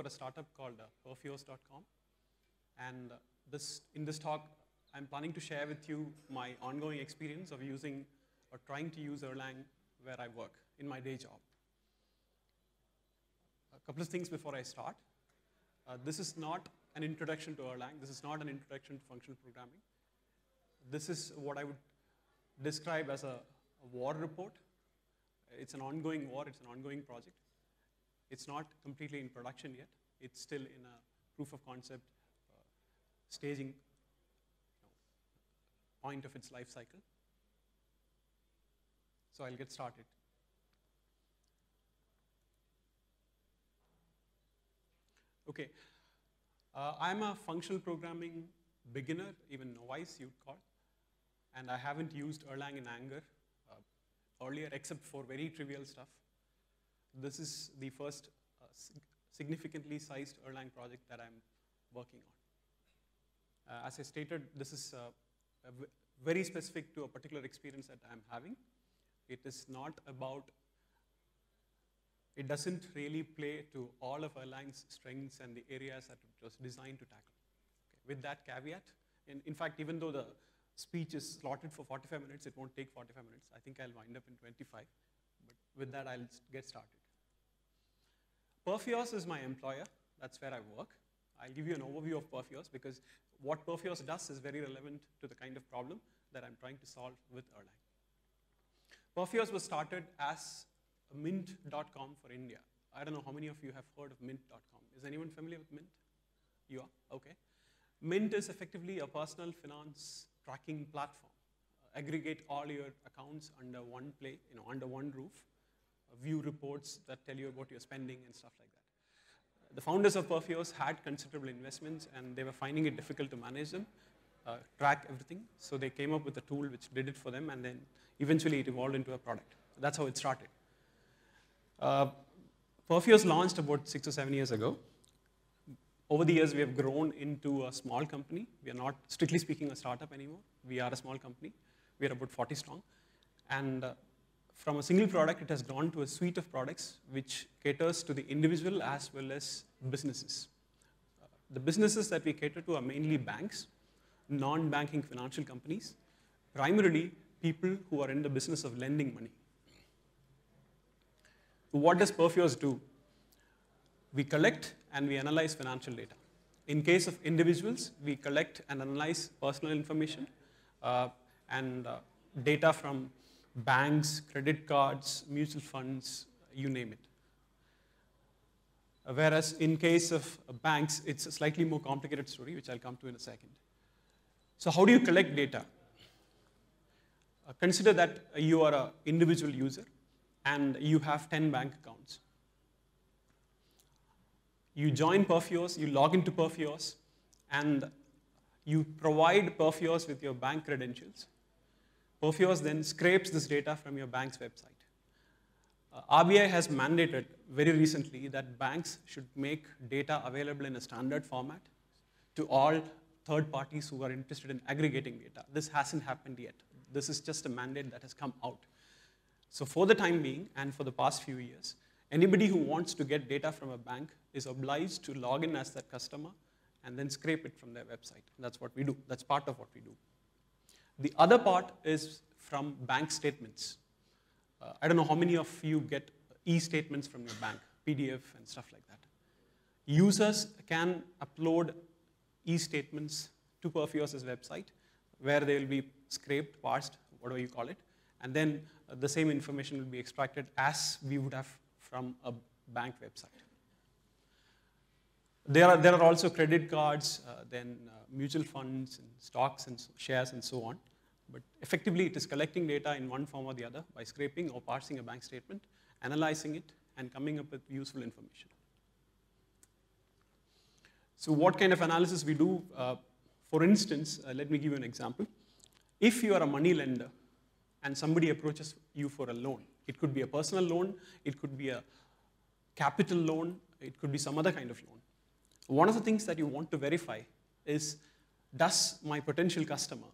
for a startup called uh. And uh, this, in this talk, I'm planning to share with you my ongoing experience of using or trying to use Erlang where I work in my day job. A couple of things before I start. Uh, this is not an introduction to Erlang. This is not an introduction to functional programming. This is what I would describe as a, a war report. It's an ongoing war, it's an ongoing project. It's not completely in production yet. It's still in a proof of concept uh, staging you know, point of its life cycle. So I'll get started. Okay, uh, I'm a functional programming beginner, even novice you'd call, and I haven't used Erlang in anger uh, earlier except for very trivial stuff. This is the first uh, sig significantly sized Erlang project that I'm working on. Uh, as I stated, this is uh, very specific to a particular experience that I'm having. It is not about, it doesn't really play to all of Erlang's strengths and the areas that it was designed to tackle. Okay. With that caveat, in, in fact, even though the speech is slotted for 45 minutes, it won't take 45 minutes. I think I'll wind up in 25. But with that, I'll get started. Perfios is my employer. That's where I work. I'll give you an overview of Perfios because what Perfios does is very relevant to the kind of problem that I'm trying to solve with Erlang. Perfios was started as mint.com for India. I don't know how many of you have heard of mint.com. Is anyone familiar with Mint? You are? Okay. Mint is effectively a personal finance tracking platform. Aggregate all your accounts under one play, you know, under one roof. Uh, view reports that tell you about your spending and stuff like that. The founders of Perfios had considerable investments and they were finding it difficult to manage them, uh, track everything. So they came up with a tool which did it for them and then eventually it evolved into a product. That's how it started. Uh, Perfios launched about six or seven years ago. Over the years, we have grown into a small company. We are not, strictly speaking, a startup anymore. We are a small company. We are about 40 strong. And uh, from a single product, it has gone to a suite of products which caters to the individual as well as businesses. Uh, the businesses that we cater to are mainly banks, non-banking financial companies, primarily people who are in the business of lending money. What does Perfios do? We collect and we analyze financial data. In case of individuals, we collect and analyze personal information uh, and uh, data from banks, credit cards, mutual funds, you name it. Whereas in case of banks, it's a slightly more complicated story, which I'll come to in a second. So how do you collect data? Uh, consider that you are an individual user and you have 10 bank accounts. You join Perfios, you log into Perfios, and you provide Perfios with your bank credentials. Perfios then scrapes this data from your bank's website. Uh, RBI has mandated very recently that banks should make data available in a standard format to all third parties who are interested in aggregating data. This hasn't happened yet. This is just a mandate that has come out. So for the time being and for the past few years, anybody who wants to get data from a bank is obliged to log in as that customer and then scrape it from their website. That's what we do. That's part of what we do. The other part is from bank statements. Uh, I don't know how many of you get e-statements from your bank, PDF and stuff like that. Users can upload e-statements to Perfios' website where they will be scraped, parsed, whatever you call it, and then uh, the same information will be extracted as we would have from a bank website. There are, there are also credit cards, uh, then uh, mutual funds, and stocks and shares, and so on. But effectively, it is collecting data in one form or the other by scraping or parsing a bank statement, analyzing it, and coming up with useful information. So what kind of analysis we do? Uh, for instance, uh, let me give you an example. If you are a money lender and somebody approaches you for a loan, it could be a personal loan, it could be a capital loan, it could be some other kind of loan. One of the things that you want to verify is, does my potential customer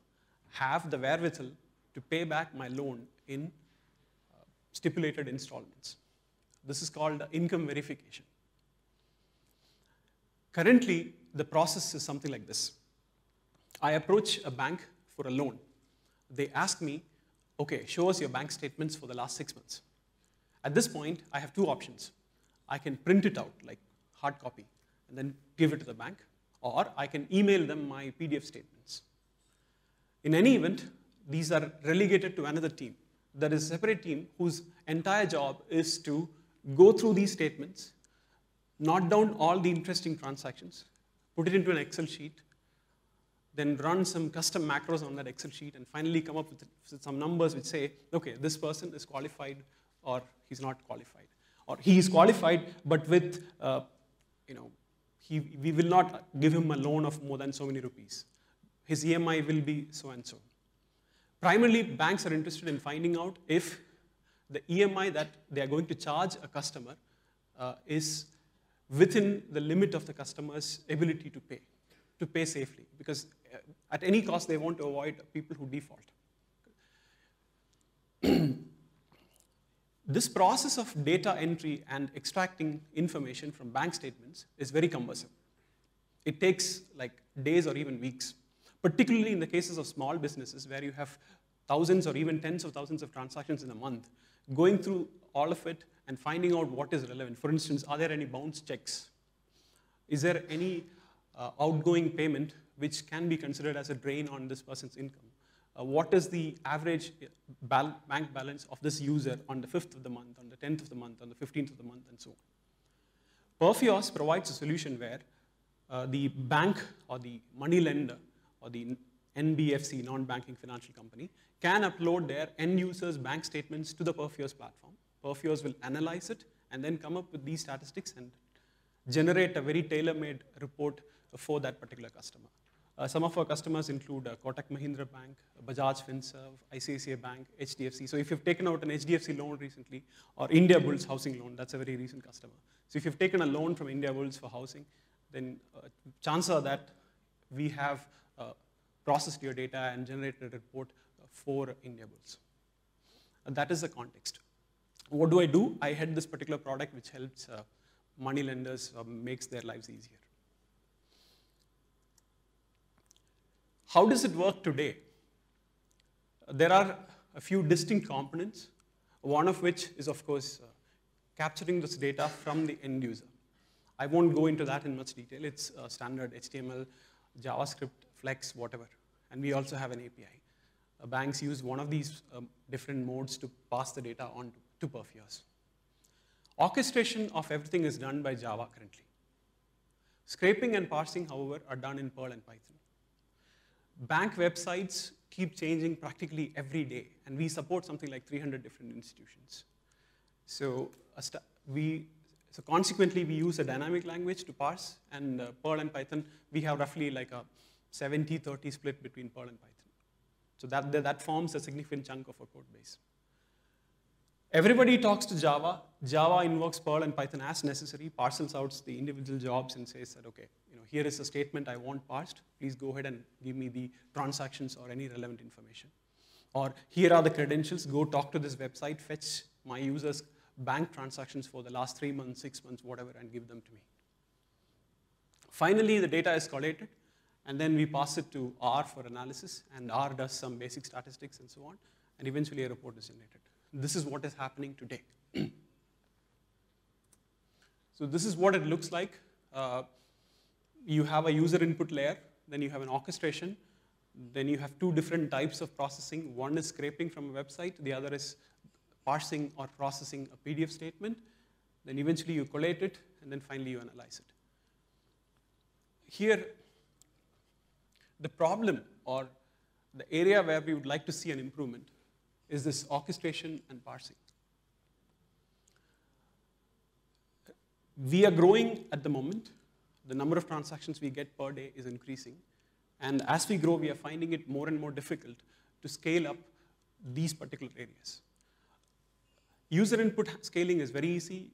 have the wherewithal to pay back my loan in uh, stipulated installments? This is called income verification. Currently, the process is something like this. I approach a bank for a loan. They ask me, okay, show us your bank statements for the last six months. At this point, I have two options. I can print it out, like hard copy, and then give it to the bank, or I can email them my PDF statements. In any event, these are relegated to another team. There is a separate team whose entire job is to go through these statements, note down all the interesting transactions, put it into an Excel sheet, then run some custom macros on that Excel sheet, and finally come up with some numbers which say, okay, this person is qualified or he's not qualified. Or he is qualified, but with, uh, you know, he, we will not give him a loan of more than so many rupees. His EMI will be so and so. Primarily, banks are interested in finding out if the EMI that they are going to charge a customer uh, is within the limit of the customer's ability to pay, to pay safely. Because uh, at any cost, they want to avoid people who default. this process of data entry and extracting information from bank statements is very cumbersome. It takes like days or even weeks, particularly in the cases of small businesses where you have thousands or even tens of thousands of transactions in a month going through all of it and finding out what is relevant. For instance, are there any bounce checks? Is there any uh, outgoing payment which can be considered as a drain on this person's income? Uh, what is the average uh, bal bank balance of this user on the 5th of the month, on the 10th of the month, on the 15th of the month, and so on. Perfios provides a solution where uh, the bank or the money lender or the NBFC, non-banking financial company, can upload their end users' bank statements to the Perfios platform. Perfios will analyze it and then come up with these statistics and generate a very tailor-made report for that particular customer. Uh, some of our customers include uh, Kotak Mahindra Bank, Bajaj Finserv, ICICI Bank, HDFC. So if you've taken out an HDFC loan recently, or Indiabulls housing loan, that's a very recent customer. So if you've taken a loan from Indiabulls for housing, then uh, chances are that we have processed your data and generated a report for Indiabulls. that is the context. What do I do? I head this particular product which helps uh, money lenders, uh, makes their lives easier. How does it work today? There are a few distinct components, one of which is, of course, uh, capturing this data from the end user. I won't go into that in much detail. It's uh, standard HTML, JavaScript, Flex, whatever. And we also have an API. Uh, banks use one of these um, different modes to pass the data on to, Perfios. Orchestration of everything is done by Java currently. Scraping and parsing, however, are done in Perl and Python. Bank websites keep changing practically every day, and we support something like 300 different institutions. So, we, so consequently, we use a dynamic language to parse, and uh, Perl and Python, we have roughly like a 70-30 split between Perl and Python. So that, that forms a significant chunk of our code base. Everybody talks to Java. Java invokes Perl and Python as necessary, parcels out the individual jobs and says that, okay, you know, here is a statement I want parsed. Please go ahead and give me the transactions or any relevant information. Or here are the credentials. Go talk to this website, fetch my users' bank transactions for the last three months, six months, whatever, and give them to me. Finally, the data is collated and then we pass it to R for analysis, and R does some basic statistics and so on, and eventually a report is generated. This is what is happening today. so this is what it looks like. Uh, you have a user input layer, then you have an orchestration, then you have two different types of processing. One is scraping from a website, the other is parsing or processing a PDF statement. Then eventually you collate it, and then finally you analyze it. Here, the problem or the area where we would like to see an improvement is this orchestration and parsing. We are growing at the moment. The number of transactions we get per day is increasing. And as we grow, we are finding it more and more difficult to scale up these particular areas. User input scaling is very easy.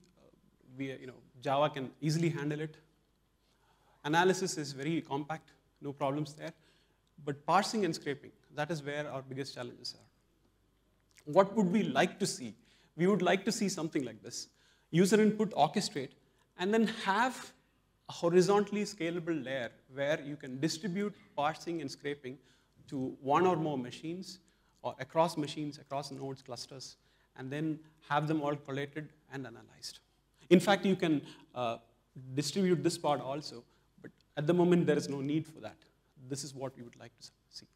We, you know, Java can easily handle it. Analysis is very compact no problems there. But parsing and scraping, that is where our biggest challenges are. What would we like to see? We would like to see something like this. User input orchestrate, and then have a horizontally scalable layer where you can distribute parsing and scraping to one or more machines or across machines, across nodes, clusters, and then have them all collated and analyzed. In fact, you can uh, distribute this part also, at the moment there is no need for that. This is what we would like to see.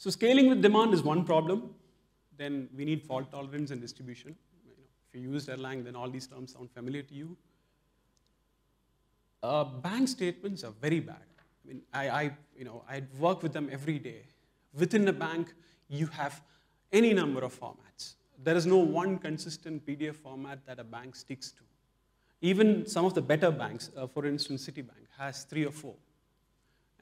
So scaling with demand is one problem. Then we need fault tolerance and distribution. If you use Erlang, then all these terms sound familiar to you. Uh, bank statements are very bad. I mean, I, I, you know, I work with them every day. Within a bank, you have any number of formats. There is no one consistent PDF format that a bank sticks to. Even some of the better banks, uh, for instance, Citibank, has three or four.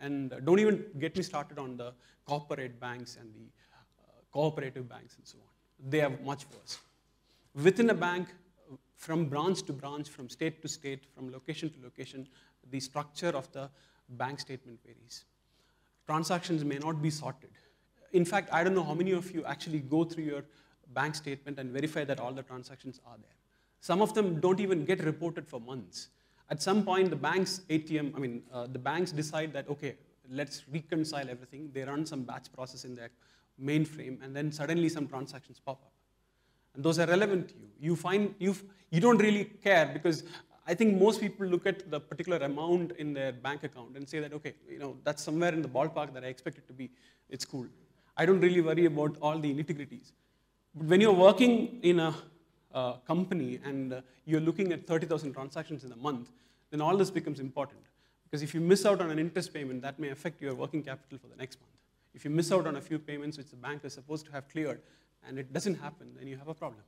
And uh, don't even get me started on the corporate banks and the uh, cooperative banks and so on. They are much worse. Within a bank, from branch to branch, from state to state, from location to location, the structure of the bank statement varies. Transactions may not be sorted. In fact, I don't know how many of you actually go through your bank statement and verify that all the transactions are there. Some of them don't even get reported for months. At some point, the bank's ATM, I mean, uh, the banks decide that, okay, let's reconcile everything. They run some batch process in their mainframe, and then suddenly some transactions pop up. And those are relevant to you. You find, you, you don't really care because I think most people look at the particular amount in their bank account and say that, okay, you know, that's somewhere in the ballpark that I expect it to be. It's cool. I don't really worry about all the nitty-gritties. But when you're working in a company and uh, you're looking at 30,000 transactions in a month, then all this becomes important. Because if you miss out on an interest payment, that may affect your working capital for the next month. If you miss out on a few payments which the bank is supposed to have cleared and it doesn't happen, then you have a problem.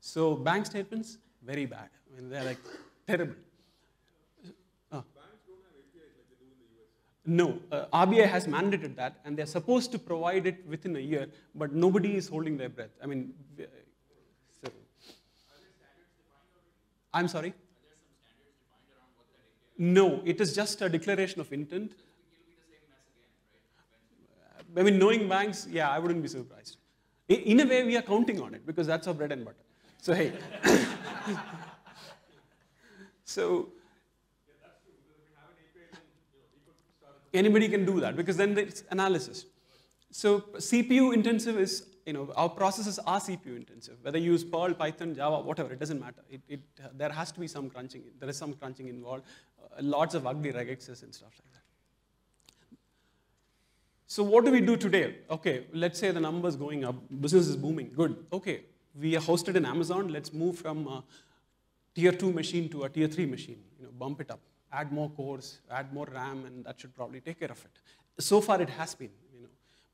So bank statements, very bad. I mean, they're like terrible. No, uh, RBI has mandated that, and they're supposed to provide it within a year, but nobody is holding their breath. I mean, so. I'm sorry? No, it is just a declaration of intent. I mean, knowing banks, yeah, I wouldn't be surprised. In a way, we are counting on it because that's our bread and butter. So, hey. so, anybody can do that because then it's analysis. So, CPU intensive is, you know, our processes are CPU intensive. Whether you use Perl, Python, Java, whatever, it doesn't matter. It, it, there has to be some crunching. There is some crunching involved uh, lots of ugly regexes and stuff like that. So what do we do today? Okay, let's say the numbers going up, business is booming, good. Okay, we are hosted in Amazon, let's move from a tier two machine to a tier three machine, you know, bump it up, add more cores, add more RAM, and that should probably take care of it. So far it has been, you know.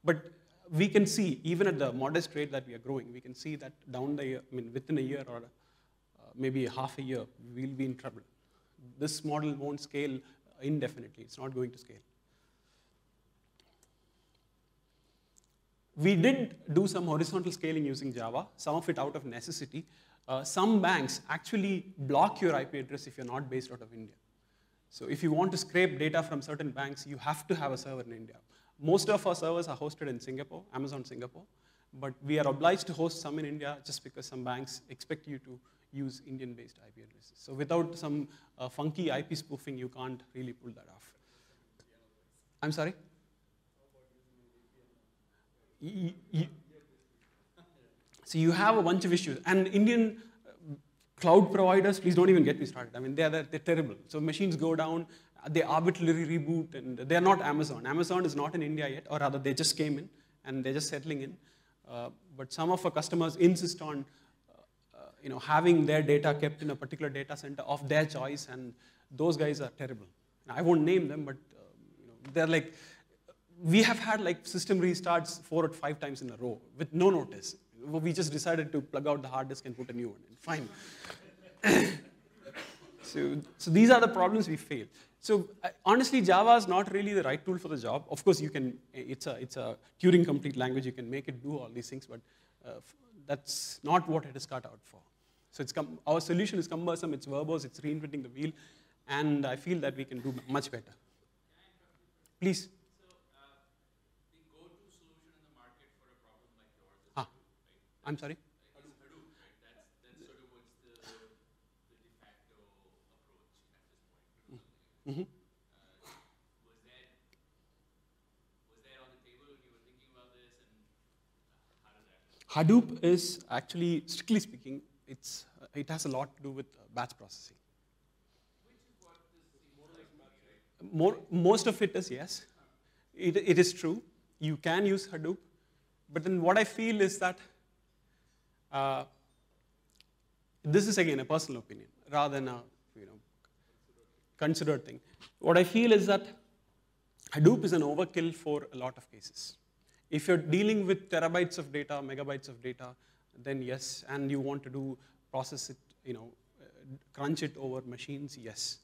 But we can see, even at the modest rate that we are growing, we can see that down the year, I mean, within a year or uh, maybe half a year, we'll be in trouble this model won't scale indefinitely. It's not going to scale. We did do some horizontal scaling using Java, some of it out of necessity. Uh, some banks actually block your IP address if you're not based out of India. So if you want to scrape data from certain banks, you have to have a server in India. Most of our servers are hosted in Singapore, Amazon Singapore, but we are obliged to host some in India just because some banks expect you to use Indian-based IP addresses. So without some uh, funky IP spoofing, you can't really pull that off. I'm sorry? so you have a bunch of issues. And Indian cloud providers, please don't even get me started. I mean, they're, they're, they're terrible. So machines go down, they arbitrarily reboot, and they're not Amazon. Amazon is not in India yet, or rather, they just came in, and they're just settling in. Uh, but some of our customers insist on you know, having their data kept in a particular data center of their choice, and those guys are terrible. I won't name them, but uh, you know, they're like, we have had like system restarts four or five times in a row with no notice. We just decided to plug out the hard disk and put a new one in. Fine. so, so these are the problems we face. So honestly, Java is not really the right tool for the job. Of course, you can. It's a it's a Turing complete language. You can make it do all these things, but uh, that's not what it is cut out for. So it's our solution is cumbersome, it's verbose, it's reinventing the wheel, and I feel that we can do much better. Please. I'm sorry? Mm -hmm. uh, was that was that on the table when you were thinking about this, and how that? Hadoop is actually, strictly speaking, it's uh, it has a lot to do with uh, batch processing. Like More, most of it is yes, it, it is true. You can use Hadoop, but then what I feel is that uh, this is again a personal opinion rather than a you know, considered thing. What I feel is that Hadoop is an overkill for a lot of cases. If you're dealing with terabytes of data, megabytes of data, then yes, and you want to do process it, you know, uh, crunch it over machines, yes.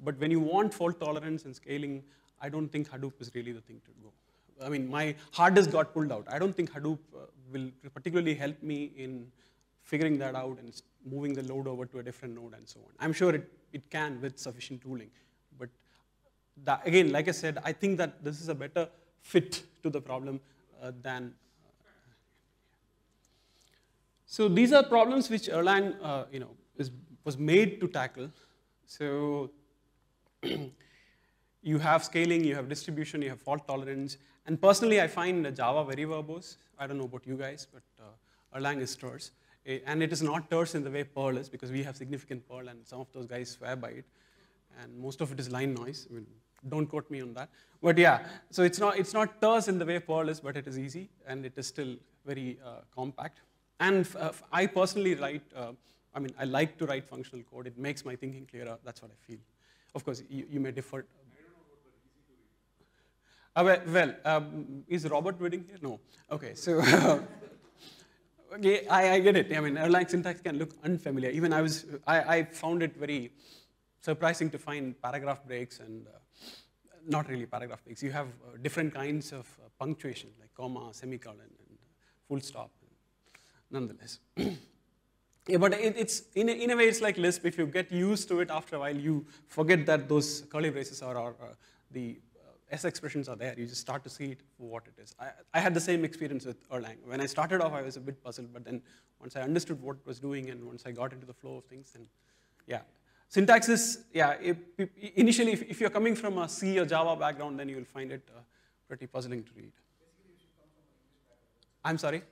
But when you want fault tolerance and scaling, I don't think Hadoop is really the thing to go. I mean, my hard disk got pulled out. I don't think Hadoop uh, will particularly help me in figuring that out and moving the load over to a different node and so on. I'm sure it, it can with sufficient tooling, but that, again, like I said, I think that this is a better fit to the problem uh, than. so these are problems which Erlang, uh, you know, is, was made to tackle. So you have scaling, you have distribution, you have fault tolerance, and personally, I find Java very verbose. I don't know about you guys, but uh, Erlang is terse. Eh, And it is not terse in the way Perl is, because we have significant Perl, and some of those guys swear by it and most of it is line noise. I mean, don't quote me on that. But yeah, so it's not, it's not terse in the way Perl is, but it is easy, and it is still very uh, compact. And uh, I personally write, uh, I mean, I like to write functional code. It makes my thinking clearer. That's what I feel. Of course, you, you may differ. Uh, well, um, is Robert Virding here? No. Okay, so okay, I, I get it. I mean, Erlang syntax can look unfamiliar. Even I was, I, I found it very surprising to find paragraph breaks and uh, not really paragraph breaks. You have uh, different kinds of uh, punctuation, like comma, semicolon, and full stop. Nonetheless. Yeah, but it, it's in a, in a way it's like Lisp. If you get used to it after a while, you forget that those curly braces are, or uh, the uh, S expressions are there. You just start to see it for what it is. I, I had the same experience with Erlang. When I started off, I was a bit puzzled, but then once I understood what it was doing and once I got into the flow of things, then yeah. Syntax is, yeah, if, if- initially if, if you're coming from a C or Java background, then you will find it uh, pretty puzzling to read. I'm sorry?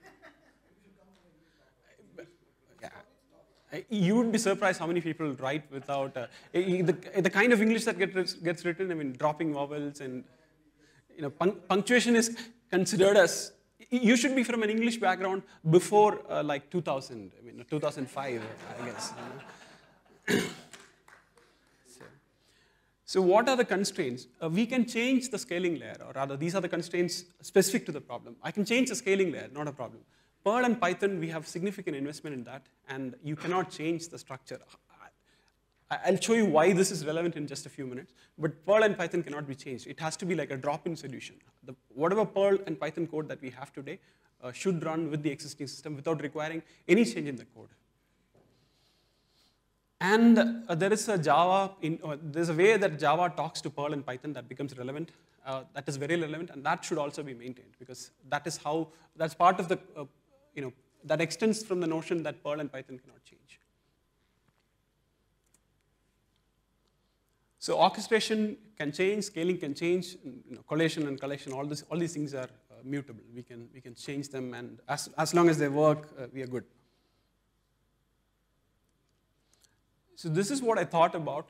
Yeah. Uh, You would be surprised how many people write without uh, the, the kind of English that gets gets written. I mean, dropping vowels and you know, punc- punctuation is considered as you should be from an English background before uh, like 2000. I mean, 2005, I guess. you know. so, so what are the constraints? Uh, we can change the scaling layer, or rather, these are the constraints specific to the problem. I can change the scaling layer, not a problem. Perl and Python, we have significant investment in that, and you cannot change the structure. I'll show you why this is relevant in just a few minutes, but Perl and Python cannot be changed. It has to be like a drop-in solution. The, whatever Perl and Python code that we have today uh, should run with the existing system without requiring any change in the code. And uh, there is a Java, in, uh, there's a way that Java talks to Perl and Python that becomes relevant. Uh, that is very relevant, and that should also be maintained because that is how, that's part of the, uh, you know, that extends from the notion that Perl and Python cannot change. So orchestration can change, scaling can change, you know, collation and collection, all, this, all these things are uh, mutable. We can, we can change them, and as, as long as they work, uh, we are good. So this is what I thought about.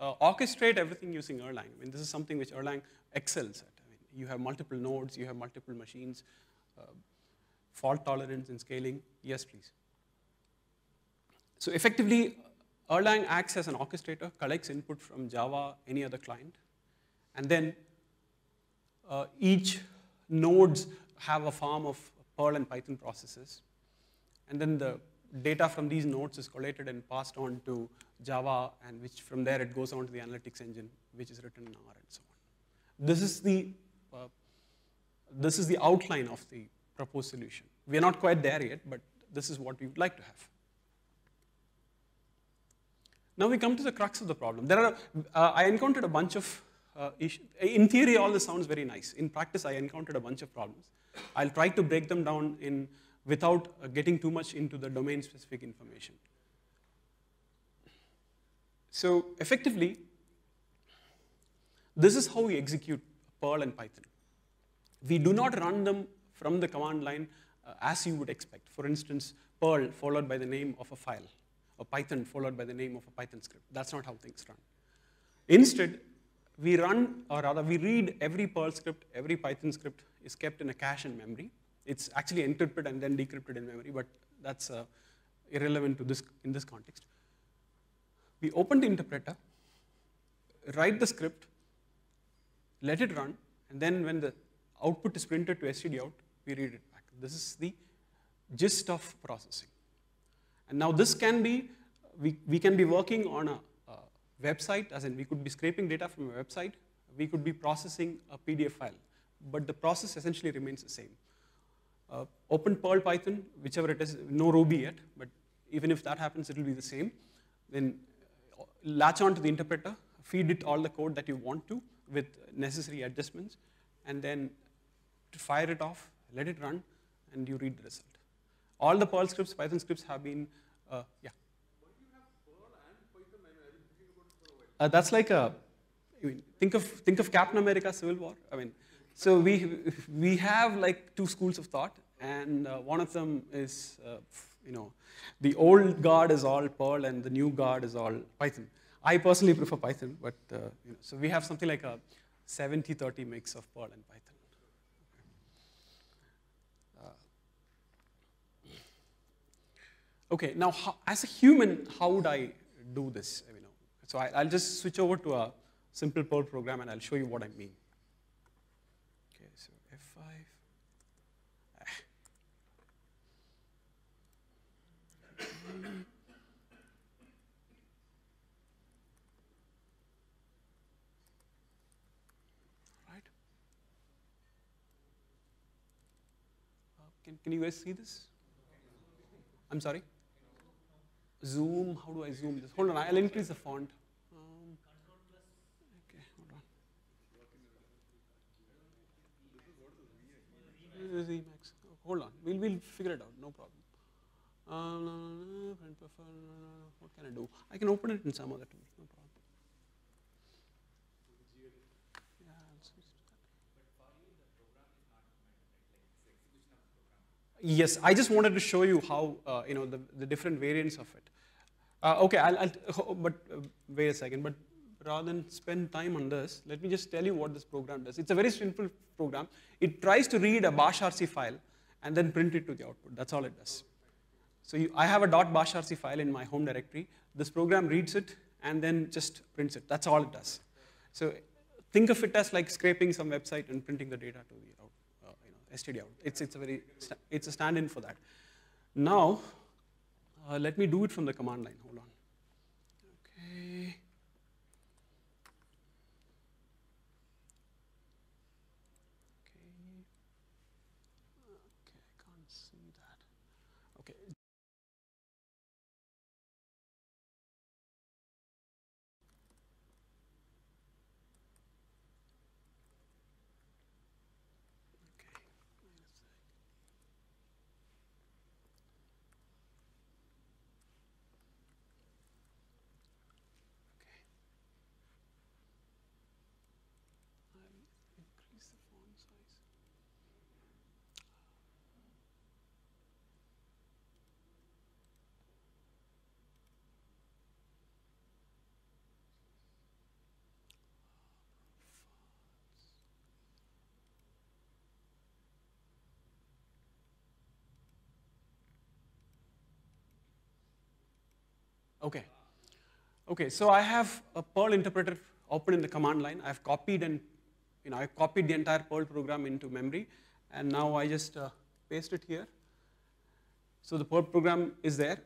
Uh, orchestrate everything using Erlang. I mean, this is something which Erlang excels at. I mean, you have multiple nodes, you have multiple machines, uh, fault tolerance and scaling. Yes, please. So effectively, Erlang acts as an orchestrator, collects input from Java, any other client, and then uh, each nodes have a farm of Perl and Python processes, and then the data from these nodes is collated and passed on to Java, and which from there it goes on to the analytics engine, which is written in R and so on. This is the uh, this is the outline of the proposed solution. We are not quite there yet, but this is what we would like to have. Now we come to the crux of the problem. There are, uh, I encountered a bunch of uh, issues. In theory, all this sounds very nice. In practice, I encountered a bunch of problems. I'll try to break them down in, without uh, getting too much into the domain-specific information. So effectively, this is how we execute Perl and Python. We do not run them from the command line uh, as you would expect. For instance, Perl followed by the name of a file, or Python followed by the name of a Python script. That's not how things run. Instead, we run, or rather, we read every Perl script, every Python script is kept in a cache in memory. It's actually encrypted and then decrypted in memory, but that's uh, irrelevant to this in this context. We open the interpreter, write the script, let it run, and then when the output is printed to std out, we read it back. This is the gist of processing. And now this can be, we, we can be working on a, a website, as in we could be scraping data from a website, we could be processing a PDF file, but the process essentially remains the same. Uh, open Perl Python, whichever it is, no Ruby yet, but even if that happens, it will be the same. Then uh, latch on to the interpreter, feed it all the code that you want to with necessary adjustments, and then to fire it off, let it run, and you read the result. All the Perl scripts, Python scripts have been, uh, yeah. Uh, that's like a, I mean, think of think of Captain America: Civil War. I mean, so we we have like two schools of thought, and uh, one of them is, uh, you know, the old guard is all Perl, and the new guard is all Python. I personally prefer Python, but uh, you know, so we have something like a 70-30 mix of Perl and Python. Okay, now how, as a human, how would I do this? You know, so I, will just switch over to a simple Perl program and I'll show you what I mean. Okay, so F5. Right. Uh, can, can you guys see this? I'm sorry? Zoom, how do I zoom this? Hold on, I'll increase the font. Um, okay, hold on. This is Emacs. Hold on, we'll, we'll figure it out, no problem. Uh, what can I do? I can open it in some other tool, no problem. Yeah, I'll switch to that. Yes, I just wanted to show you how, uh, you know, the, the different variants of it. Uh, okay, I'll, I'll but uh, wait a second, but rather than spend time on this, let me just tell you what this program does. It's a very simple program. It tries to read a bashrc file and then print it to the output. That's all it does. So you, I have a .bashrc file in my home directory. This program reads it and then just prints it. That's all it does. So think of it as like scraping some website and printing the data to the out, uh, you know, std out. It's, it's a very, it's a stand-in for that. Now, uh, let me do it from the command line. Hold on. Okay. Okay, I can't see that. Okay. Okay. Wait a sec. Okay. I'll increase the font size. Okay. Okay, so I have a Perl interpreter open in the command line. I've copied and, you know, I copied the entire Perl program into memory, and now I just uh, paste it here. So the Perl program is there.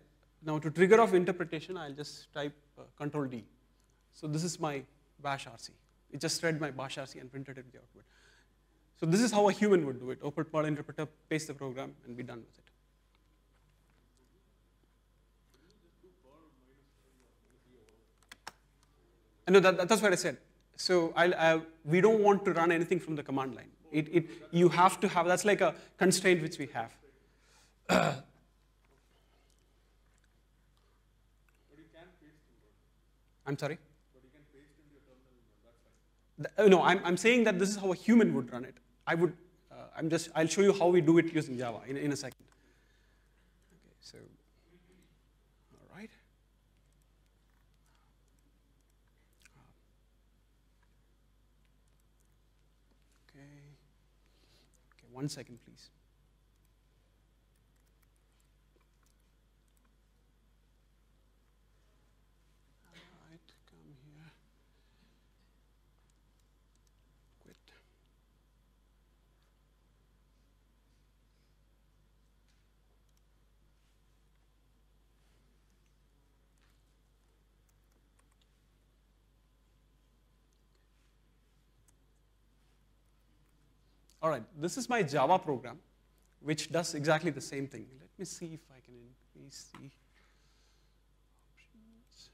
Now to trigger off interpretation, I'll just type uh, Control D. So this is my bash RC. It just read my bash RC and printed it the output. So this is how a human would do it. Open Perl interpreter, paste the program, and be done with it. No, that, that's what I said. So we don't want to run anything from the command line. It, it, you have to have, that's like a constraint which we have. But you can paste to I'm sorry? uh, no, I'm, I'm saying that this is how a human would run it. I would, uh, I'm just, I'll show you how we do it using Java in, in a second. Okay, so, all right. Okay. Okay, one second, please. All right, come here. Quit. All right, this is my Java program, which does exactly the same thing. Let me see if I can increase the options.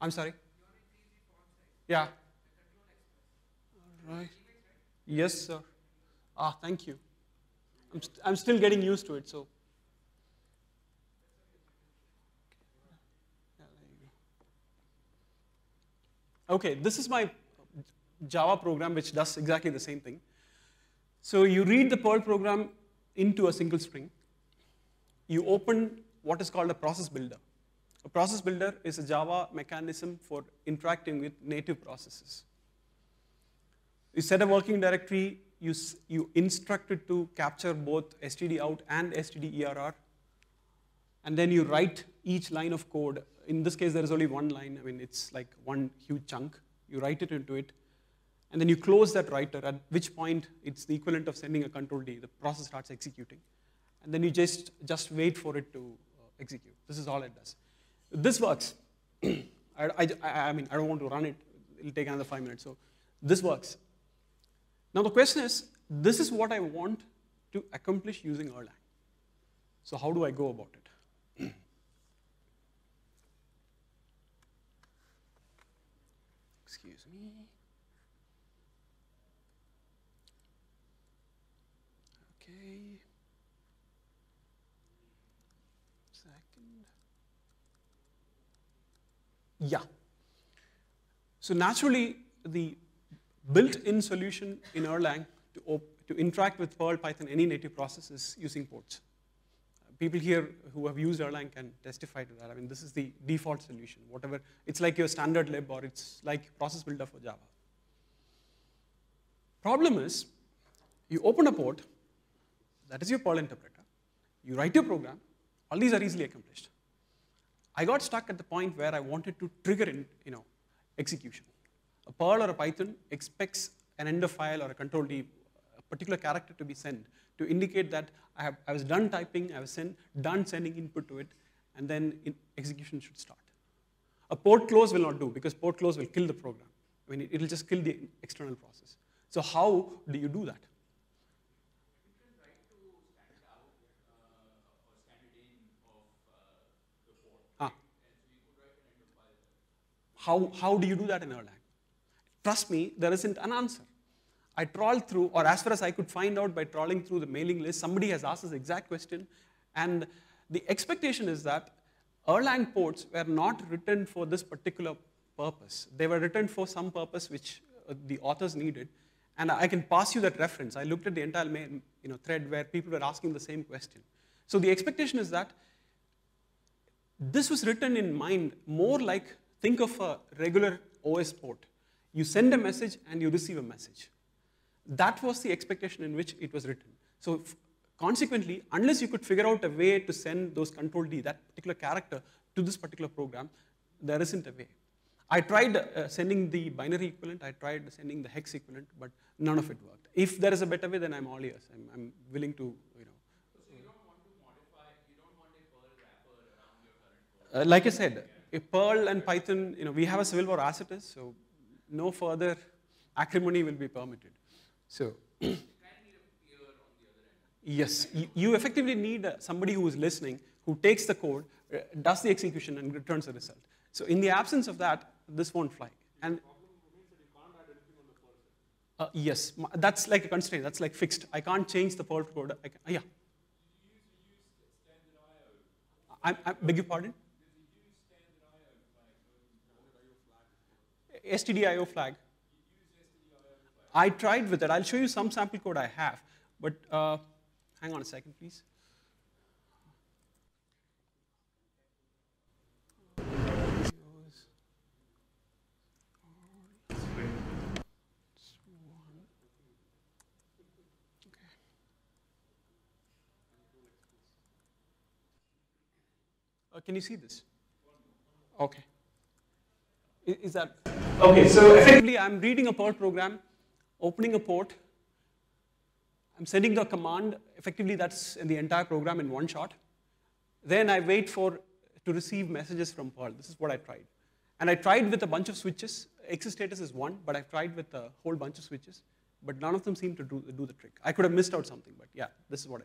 I'm sorry? Yeah. All right. Yes, sir. Ah, thank you. I'm, st- I'm still getting used to it, so. Yeah, there you go. Okay, this is my Java program which does exactly the same thing. So you read the Perl program into a single string. You open what is called a process builder. A process builder is a Java mechanism for interacting with native processes. You set a working directory, you, you instruct it to capture both std out and std err, and then you write each line of code. In this case, there is only one line. I mean, it's like one huge chunk. You write it into it, and then you close that writer, at which point it's the equivalent of sending a control D. The process starts executing. And then you just, just wait for it to uh, execute. This is all it does. This works. I, I, I mean, I don't want to run it. It'll take another five minutes. So this works. Now the question is, this is what I want to accomplish using Erlang. So how do I go about it? Excuse me. Okay. Second. Yeah. So naturally, the built-in solution in Erlang to, to interact with Perl, Python, any native process is using ports. People here who have used Erlang can testify to that. I mean, this is the default solution. Whatever, it's like your standard lib or it's like process builder for Java. Problem is, you open a port, that is your Perl interpreter. You write your program. All these are easily accomplished. I got stuck at the point where I wanted to trigger in, you know, execution. A Perl or a Python expects an end of file or a control D, a particular character to be sent to indicate that I, have, I was done typing, I was send, done sending input to it, and then in, execution should start. A port close will not do because port close will kill the program. I mean, it will just kill the external process. So how do you do that? How, how do you do that in Erlang? Trust me, there isn't an answer. I trawled through, or as far as I could find out by trawling through the mailing list, somebody has asked this exact question, and the expectation is that Erlang ports were not written for this particular purpose. They were written for some purpose which uh, the authors needed, and I can pass you that reference. I looked at the entire you know, thread where people were asking the same question. So the expectation is that this was written in mind more like think of a regular OS port. You send a message and you receive a message. That was the expectation in which it was written. So consequently, unless you could figure out a way to send those control D, that particular character, to this particular program, there isn't a way. I tried uh, sending the binary equivalent, I tried sending the hex equivalent, but none of it worked. If there is a better way, then I'm all ears. I'm, I'm willing to, you know, Uh, like I said, a Perl and Python, you know, we have a civil war as it is, so no further acrimony will be permitted. So, yes, you, you effectively need uh, somebody who is listening, who takes the code, uh, does the execution, and returns the result. So, in the absence of that, this won't fly. And uh, yes, that's like a constraint. That's like fixed. I can't change the Perl code. I can, yeah. I, I beg your pardon? STDIO flag. I tried with it. I'll show you some sample code I have, but uh, hang on a second, please. Uh, can you see this? Okay. I- Is that okay? So effectively, I'm reading a Perl program, opening a port. I'm sending the command. Effectively, that's in the entire program in one shot. Then I wait for to receive messages from Perl. This is what I tried, and I tried with a bunch of switches. Exit status is one, but I tried with a whole bunch of switches, but none of them seem to do, do the trick. I could have missed out something, but yeah, this is what I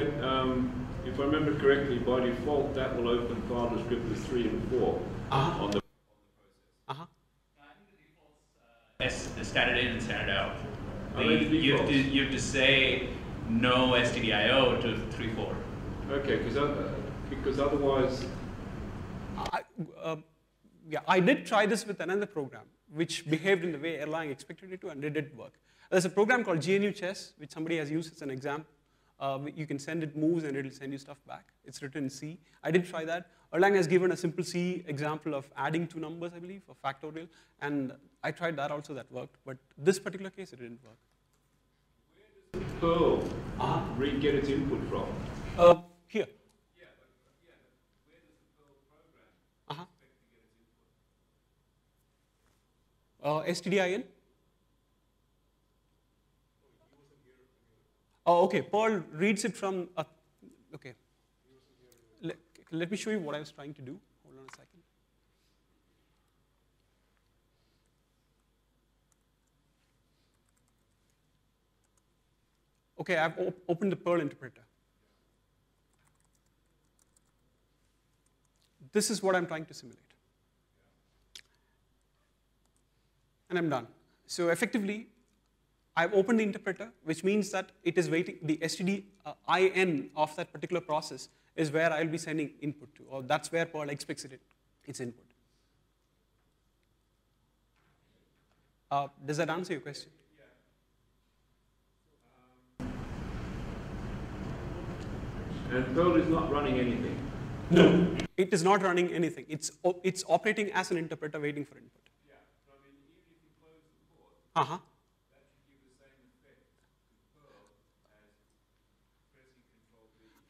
tried. Um, if I remember correctly, by default, that will open file descriptors three and four Uh-huh. on the. Uh-huh. S, started in and started out. Are they the you, have to, you have to say no STDIO to 3 4. Okay, because because otherwise, I, uh, yeah, I did try this with another program, which behaved in the way Erlang expected it to, and it did work. There's a program called GNU Chess, which somebody has used as an exam. Uh, you can send it moves, and it'll send you stuff back. It's written in C. I did try that. Erlang has given a simple C example of adding two numbers, I believe, or factorial, and I tried that also. That worked, but this particular case, it didn't work. Perl Uh-huh. read get its input from. Uh, here. Yeah, but, yeah, where does the Perl program. Expect to get its input? Uh, STDIN? Oh, okay. Perl reads it from. A, okay. Let, let me show you what I was trying to do. Hold on a second. Okay, I've op- opened the Perl interpreter. This is what I'm trying to simulate. And I'm done. So effectively, I've opened the interpreter, which means that it is waiting, the std uh, in of that particular process is where I'll be sending input to, or that's where Perl expects it, its input. Uh, does that answer your question? And Perl is not running anything. No. It is not running anything. It's, it's operating as an interpreter waiting for input. Yeah. Uh-huh.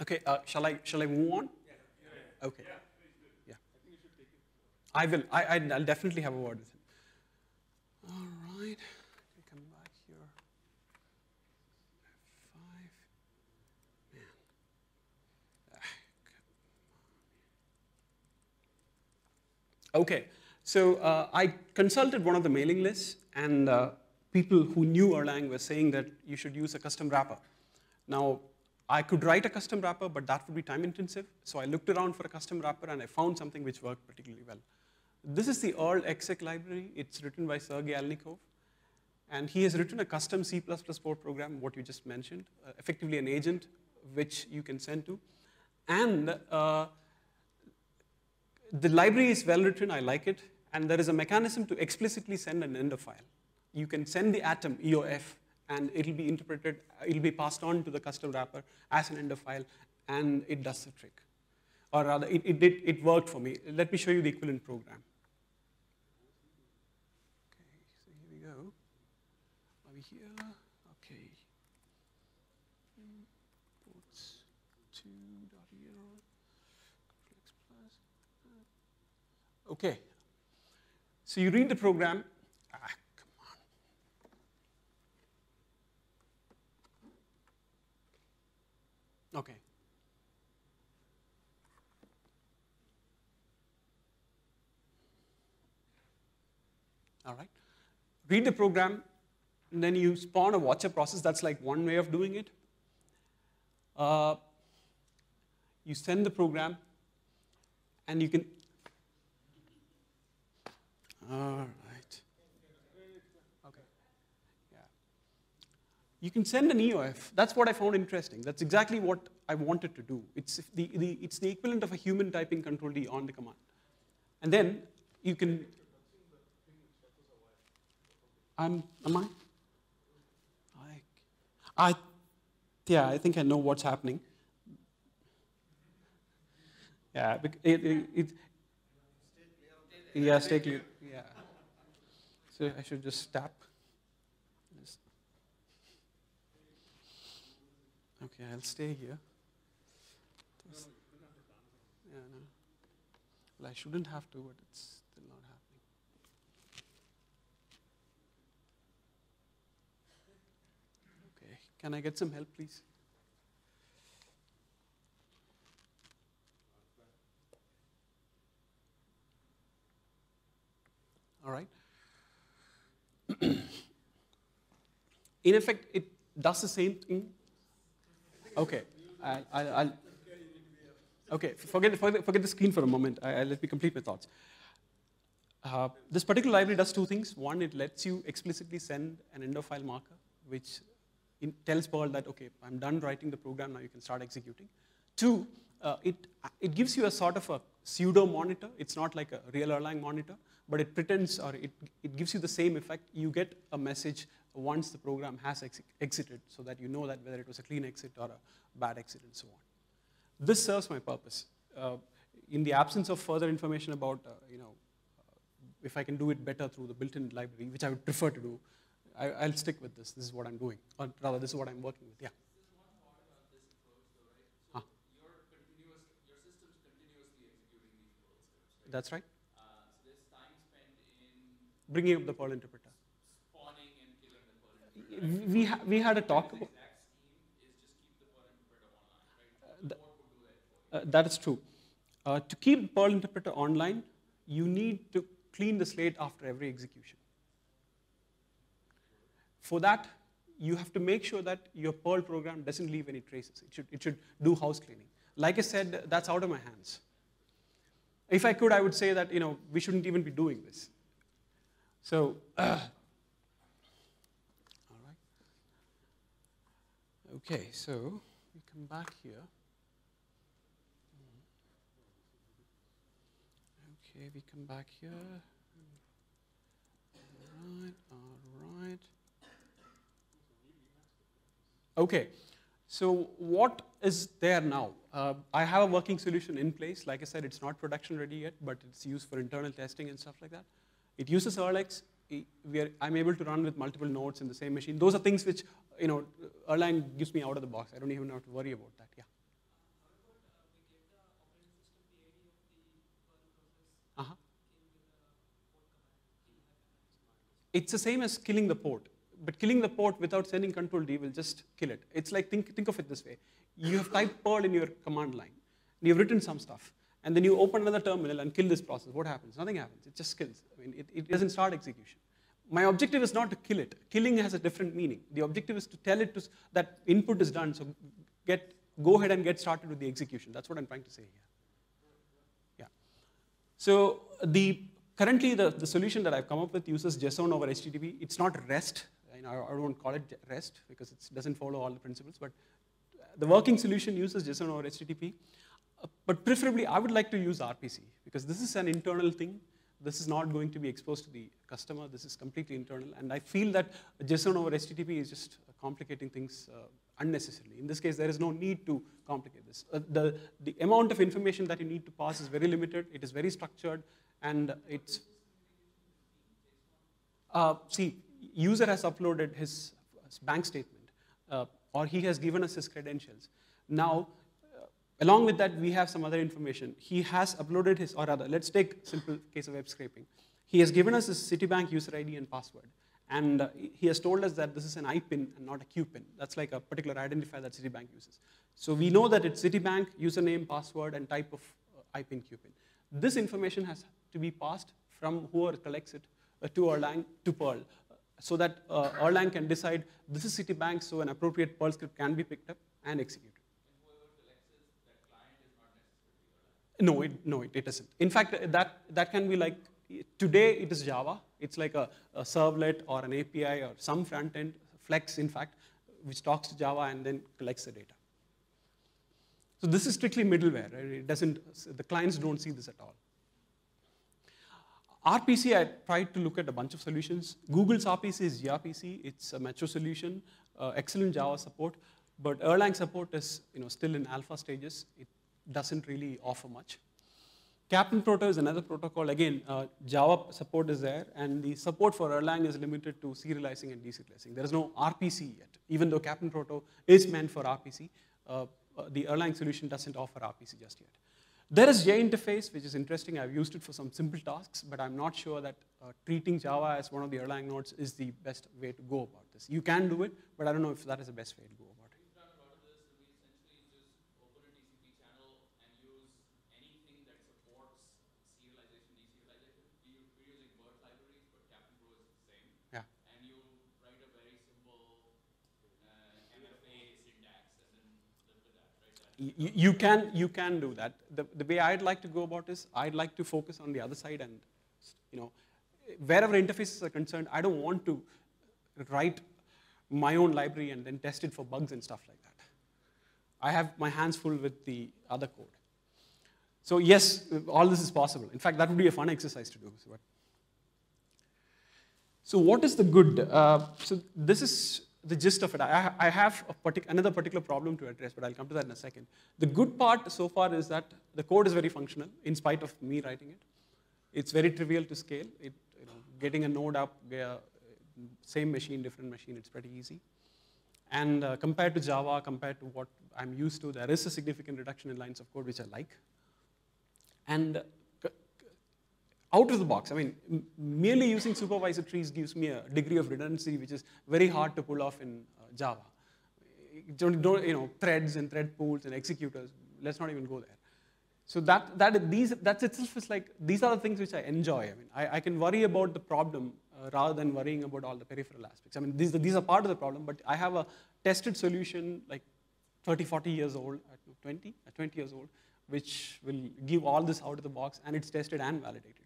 Okay, uh, shall I shall I move on? Okay. Yeah. I will. I, I I'll definitely have a word with him. All right. Come back here. Five. Man. Okay. So uh, I consulted one of the mailing lists, and uh, people who knew Erlang were saying that you should use a custom wrapper. Now, I could write a custom wrapper, but that would be time intensive. So I looked around for a custom wrapper and I found something which worked particularly well. This is the erlexec library. It's written by Sergey Aleynikov. And he has written a custom C++ port program, what you just mentioned, uh, effectively an agent which you can send to. And uh, the library is well written, I like it. And there is a mechanism to explicitly send an ender file. You can send the atom, EOF, and it'll be interpreted, it'll be passed on to the custom wrapper as an ender file, and it does the trick. or rather, it, it, did, it worked for me. Let me show you the equivalent program. Okay, so here we go. Are we here? Okay. Ports two dot zero. Flex plus. Okay. So you read the program. Ah, come on. Okay. All right. Read the program, and then you spawn a watcher process. That's like one way of doing it. Uh, you send the program, and you can. All right. Okay. Yeah. You can send an EOF. That's what I found interesting. That's exactly what I wanted to do. It's the, the, it's the equivalent of a human typing control D on the command. And then you can. I'm, am I? I? I, yeah, I think I know what's happening. Yeah, it, it, it, yeah, stay clear. Yeah. So I should just tap. Okay, I'll stay here. Yeah, no. Well, I shouldn't have to, but it's still not happening. Okay, can I get some help, please? All right. In effect, it does the same thing. Okay, I'll, I'll, I'll okay. Forget, forget, forget the screen for a moment. I, I, let me complete my thoughts. Uh, this particular library does two things. One, it lets you explicitly send an end of file marker, which in, tells Perl that, okay, I'm done writing the program, now you can start executing. Two, uh, it, it gives you a sort of a pseudo monitor. It's not like a real Erlang monitor, but it pretends or it, it gives you the same effect. You get a message once the program has ex exited so that you know that whether it was a clean exit or a bad exit and so on. This serves my purpose. Uh, in the absence of further information about, uh, you know, if I can do it better through the built-in library, which I would prefer to do, I, will stick with this. This is what I'm doing, or rather, this is what I'm working with. Yeah. That's right. Uh, so there's time spent in Bringing up the Perl interpreter. spawning and killing the Perl interpreter. We, ha we had a talk The about. exact scheme is just keep the Perl interpreter online, right? The th- do that for you. Uh, that is true. Uh, to keep Perl interpreter online, you need to clean the slate after every execution. For that, you have to make sure that your Perl program doesn't leave any traces. It should, it should do house cleaning. Like I said, that's out of my hands. If I could, I would say that you know we shouldn't even be doing this. So, uh, all right. Okay, so we come back here. Okay, we come back here. All right, all right. Okay, so what is there now? Uh, I have a working solution in place. Like I said, it's not production ready yet, but it's used for internal testing and stuff like that. It uses Erlex. Are, I'm able to run with multiple nodes in the same machine. Those are things which, you know, Erlang gives me out of the box. I don't even have to worry about that. Yeah. Uh-huh. It's the same as killing the port, but killing the port without sending control D will just kill it. It's like, think, think of it this way. You have typed Perl in your command line, and you've written some stuff, and then you open another terminal and kill this process. What happens? Nothing happens. It just kills. I mean, it, it doesn't start execution. My objective is not to kill it. Killing has a different meaning. The objective is to tell it to, that input is done, so get, go ahead and get started with the execution. That's what I'm trying to say here. Yeah. So the currently the, the solution that I've come up with uses JSON over HTTP. It's not REST. I, I don't call it REST because it doesn't follow all the principles. But the working solution uses JSON over HTTP. Uh, but preferably, I would like to use RPC because this is an internal thing. This is not going to be exposed to the customer. This is completely internal. And I feel that JSON over HTTP is just complicating things. Uh, unnecessarily. In this case, there is no need to complicate this. Uh, the, the amount of information that you need to pass is very limited, it is very structured, and it's. Uh, see, user has uploaded his, his bank statement, uh, or he has given us his credentials. Now, uh, along with that, we have some other information. He has uploaded his, or rather, let's take simple case of web scraping. He has given us his Citibank user ID and password. And uh, he has told us that this is an IPIN and not a QPIN. That's like a particular identifier that Citibank uses. So we know that it's Citibank, username, password, and type of uh, IPIN, QPIN. This information has to be passed from whoever collects it uh, to Erlang to Perl uh, so that uh, Erlang can decide this is Citibank, so an appropriate Perl script can be picked up and executed. No, it, no, it, it isn't. In fact, that, that can be like, today it is Java. It's like a, a servlet or an API or some front end, Flex in fact, which talks to Java and then collects the data. So this is strictly middleware. Right? It doesn't, the clients don't see this at all. RPC, I tried to look at a bunch of solutions. Google's RPC is gRPC. It's a mature solution, uh, excellent Java support, but Erlang support is you know, still in alpha stages. It doesn't really offer much. Cap'n Proto is another protocol. Again, uh, Java support is there, and the support for Erlang is limited to serializing and deserializing. There is no RPC yet, even though Cap'n Proto is meant for RPC. Uh, uh, the Erlang solution doesn't offer RPC just yet. There is Jinterface, which is interesting. I've used it for some simple tasks, but I'm not sure that uh, treating Java as one of the Erlang nodes is the best way to go about this. You can do it, but I don't know if that is the best way to go about it. We've done a lot of this, and we essentially just open a TCP channel and use anything that supports serialization, deserialization. We, we're using BERT libraries, but Captain Pro is the same. Yeah. And you write a very simple uh, MFA syntax and then live with that, right? That You, you can, you can do that. The, the way I'd like to go about this, I'd like to focus on the other side and, you know, wherever interfaces are concerned, I don't want to write my own library and then test it for bugs and stuff like that. I have my hands full with the other code. So yes, all this is possible. In fact, that would be a fun exercise to do. So, so what is the good? Uh, so this is the gist of it. I, I have partic- another particular problem to address, but I'll come to that in a second. The good part so far is that the code is very functional, in spite of me writing it. It's very trivial to scale. It, you know, getting a node up, uh, same machine, different machine, it's pretty easy. And uh, compared to Java, compared to what I'm used to, there is a significant reduction in lines of code, which I like. And out of the box, I mean, merely using supervisor trees gives me a degree of redundancy, which is very hard to pull off in uh, Java. Don't, don't, you know, threads and thread pools and executors, let's not even go there. So that, that, these, that itself is like, these are the things which I enjoy. I mean, I, I can worry about the problem uh, rather than worrying about all the peripheral aspects. I mean, these, these are part of the problem, but I have a tested solution like 30, 40 years old, uh, 20, uh, 20 years old, which will give all this out of the box and it's tested and validated.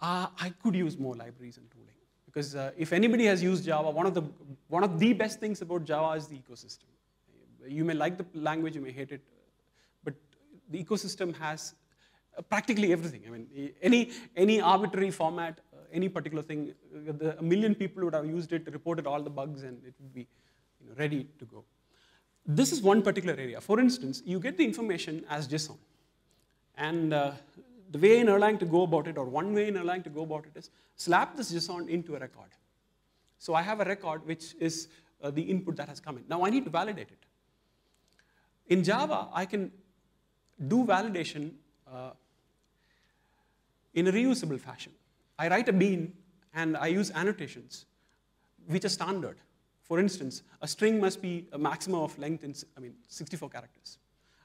Uh, I could use more libraries and tooling because uh, if anybody has used Java, one of, the, one of the best things about Java is the ecosystem. You may like the language, you may hate it, but the ecosystem has uh, practically everything. I mean, any, any arbitrary format, uh, any particular thing, uh, the, a million people would have used it, reported all the bugs, and it would be you know, ready to go. This is one particular area. For instance, you get the information as JSON. And uh, the way in Erlang to go about it, or one way in Erlang to go about it, is slap this JSON into a record. So I have a record which is uh, the input that has come in. Now I need to validate it. In Java, I can do validation uh, in a reusable fashion. I write a bean and I use annotations, which are standard. For instance, a string must be a maximum of length in, I mean, 64 characters.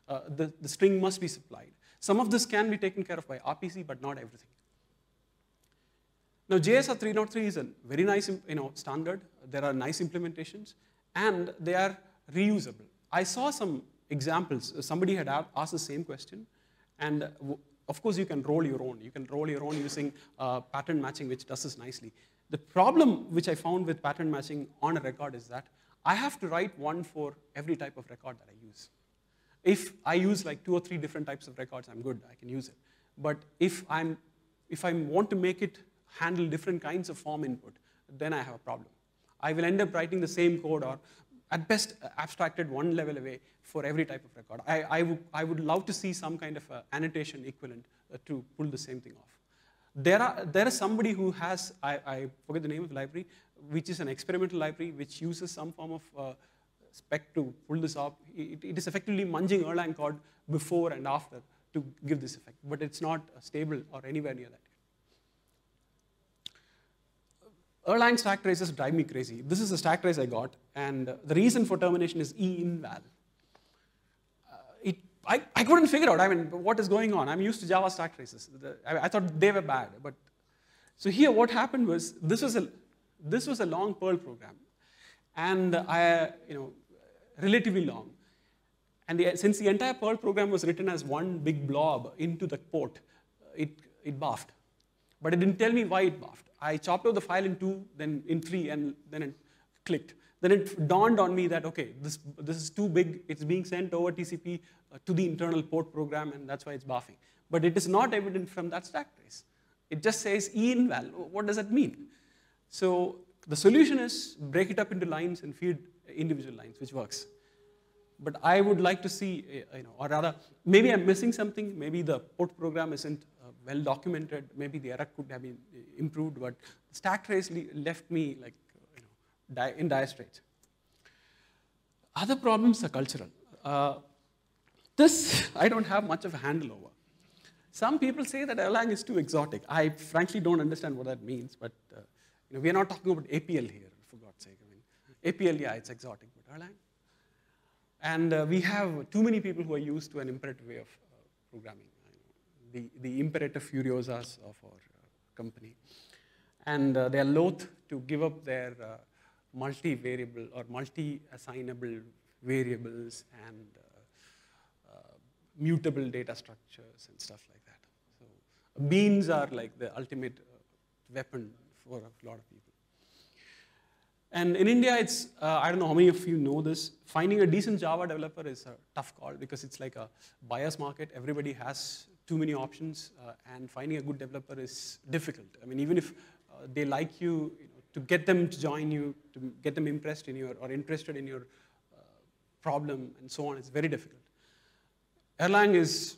Uh, the, the string must be supplied. Some of this can be taken care of by RPC, but not everything. Now, JSR 303 is a very nice you know, standard. There are nice implementations, and they are reusable. I saw some examples. Somebody had asked the same question, and of course, you can roll your own. You can roll your own using uh, pattern matching, which does this nicely. The problem which I found with pattern matching on a record is that I have to write one for every type of record that I use. If I use like two or three different types of records, I'm good, I can use it. But if, I'm, if I want to make it handle different kinds of form input, then I have a problem. I will end up writing the same code or at best abstracted one level away for every type of record. I, I, would, I would love to see some kind of annotation equivalent uh, to pull the same thing off. There, are, there is somebody who has, I, I forget the name of the library, which is an experimental library which uses some form of uh, spec to pull this off. It, it is effectively munging Erlang code before and after to give this effect, but it's not uh, stable or anywhere near that. Erlang stack traces drive me crazy. This is the stack trace I got, and uh, the reason for termination is einval. Uh, it, I, I couldn't figure out, I mean, what is going on? I'm used to Java stack traces. The, I, I, thought they were bad, but so here what happened was this was a, this was a long Perl program, and I, you know, relatively long. And the, since the entire Perl program was written as one big blob into the port, it, it buffed. But it didn't tell me why it buffed. I chopped out the file in two, then in three, and then it clicked. Then it dawned on me that, okay, this, this is too big. It's being sent over TCP uh, to the internal port program, and that's why it's buffing. But it is not evident from that stack trace. It just says einval. What does that mean? So the solution is break it up into lines and feed individual lines, which works. But I would like to see, uh, you know, or rather, maybe I'm missing something. Maybe the port program isn't well documented. Maybe the error could have been improved, but stack trace left me like you know, in dire straits. Other problems are cultural. Uh, this I don't have much of a handle over. Some people say that Erlang is too exotic. I frankly don't understand what that means, but uh, you know, we are not talking about APL here, for God's sake. I mean, APL, yeah, it's exotic, but Erlang. And uh, we have too many people who are used to an imperative way of uh, programming the, the imperative furiosas of our uh, company. And uh, they are loath to give up their uh, multi-variable or multi-assignable variables and mutable data structures and stuff like that. So beans are like the ultimate weapon for a lot of people. And in India, it's, uh, I don't know how many of you know this, finding a decent Java developer is a tough call because it's like a buyer's market. Everybody has too many options, uh, and finding a good developer is difficult. I mean, even if uh, they like you, you know, to get them to join you, to get them impressed in your, or interested in your uh, problem, and so on, it's very difficult. Erlang is,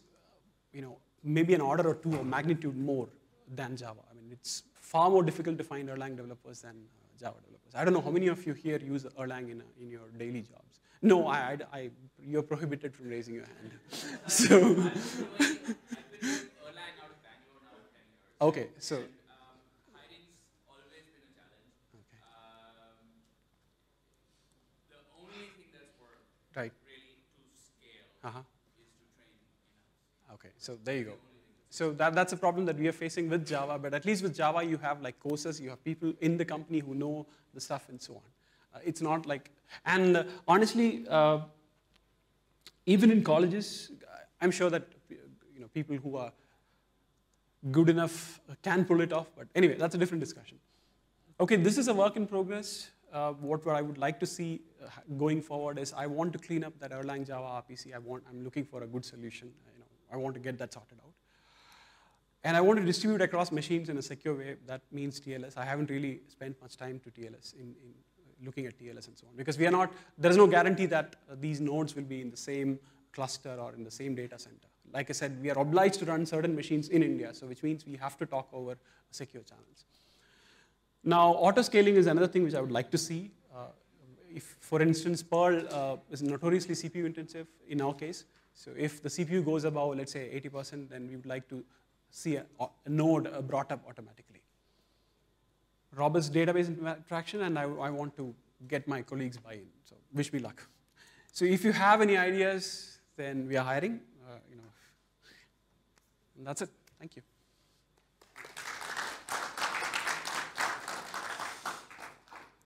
you know, maybe an order or two of magnitude more than Java. I mean, it's far more difficult to find Erlang developers than uh, Java developers. I don't know how many of you here use Erlang in, in your daily jobs. No, I, I, I, you're prohibited from raising your hand. so. Okay, so. Hiring's always been a challenge. Okay. Um, the only thing that's worked right. really to scale uh-huh. is to train. Okay, so there you go. So that, that's a problem that we are facing with Java, but at least with Java, you have like courses, you have people in the company who know the stuff and so on. Uh, it's not like, and uh, honestly, uh, even in colleges, I'm sure that you know people who are good enough can pull it off. But anyway, that's a different discussion. Okay, this is a work in progress. Uh, what, what I would like to see uh, going forward is I want to clean up that Erlang Java RPC. I want, I'm looking for a good solution. You know, I want to get that sorted out. And I want to distribute across machines in a secure way. That means TLS. I haven't really spent much time to TLS in, in looking at TLS and so on because we are not, there is no guarantee that these nodes will be in the same cluster or in the same data center like I said, we are obliged to run certain machines in India, so which means we have to talk over secure channels. Now, auto-scaling is another thing which I would like to see. Uh, if, for instance, Perl uh, is notoriously CPU intensive in our case, so if the CPU goes above, let's say, 80%, then we would like to see a, a node uh, brought up automatically. Robust database interaction, and I, I want to get my colleagues buy-in, so wish me luck. So if you have any ideas, then we are hiring. Uh, you know, and that's it. Thank you.